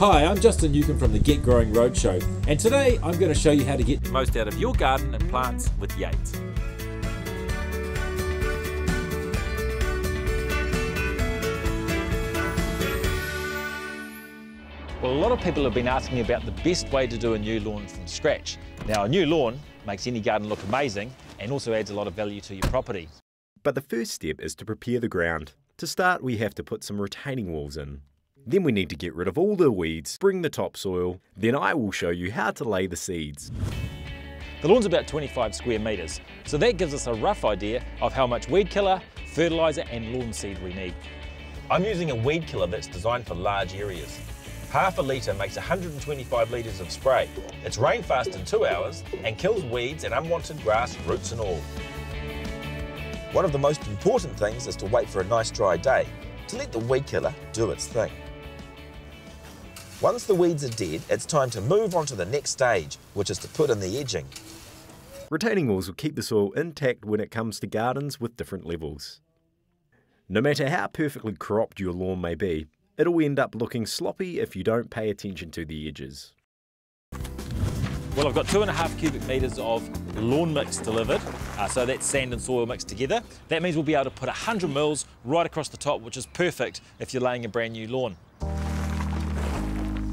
Hi, I'm Justin Newcombe from the Get Growing Roadshow, and today I'm going to show you how to get the most out of your garden and plants with Yates. Well, a lot of people have been asking about the best way to do a new lawn from scratch. Now, a new lawn makes any garden look amazing and also adds a lot of value to your property. But the first step is to prepare the ground. To start, we have to put some retaining walls in. Then we need to get rid of all the weeds, bring the topsoil, then I will show you how to lay the seeds. The lawn's about 25 square metres, so that gives us a rough idea of how much weed killer, fertiliser and lawn seed we need. I'm using a weed killer that's designed for large areas. Half a litre makes 125 litres of spray. It's rain fast in two hours and kills weeds and unwanted grass, roots and all. One of the most important things is to wait for a nice dry day to let the weed killer do its thing. Once the weeds are dead, it's time to move on to the next stage, which is to put in the edging. Retaining walls will keep the soil intact when it comes to gardens with different levels. No matter how perfectly cropped your lawn may be, it'll end up looking sloppy if you don't pay attention to the edges. Well, I've got two and a half cubic metres of lawn mix delivered, uh, so that's sand and soil mixed together. That means we'll be able to put 100 mils right across the top, which is perfect if you're laying a brand new lawn.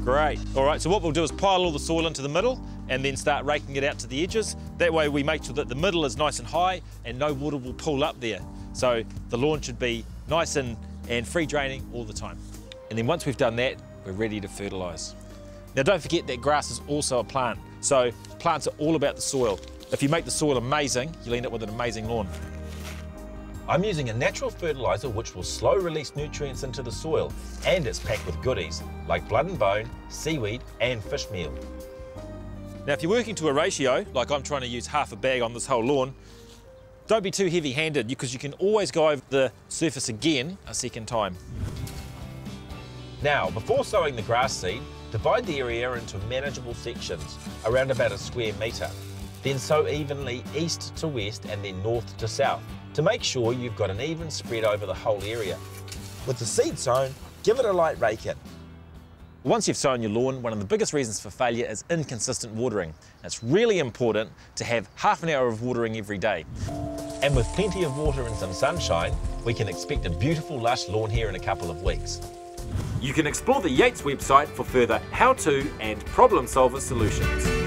Great. All right, so what we'll do is pile all the soil into the middle and then start raking it out to the edges. That way we make sure that the middle is nice and high and no water will pool up there. So the lawn should be nice and, and free draining all the time. And then once we've done that, we're ready to fertilise. Now don't forget that grass is also a plant. So plants are all about the soil. If you make the soil amazing, you'll end up with an amazing lawn. I'm using a natural fertiliser which will slow release nutrients into the soil and it's packed with goodies like blood and bone, seaweed and fish meal. Now if you're working to a ratio, like I'm trying to use half a bag on this whole lawn, don't be too heavy handed because you can always go over the surface again a second time. Now before sowing the grass seed, divide the area into manageable sections around about a square metre. Then sow evenly east to west and then north to south to make sure you've got an even spread over the whole area. With the seed sown, give it a light rake in. Once you've sown your lawn, one of the biggest reasons for failure is inconsistent watering. It's really important to have half an hour of watering every day. And with plenty of water and some sunshine, we can expect a beautiful lush lawn here in a couple of weeks. You can explore the Yates website for further how-to and problem solver solutions.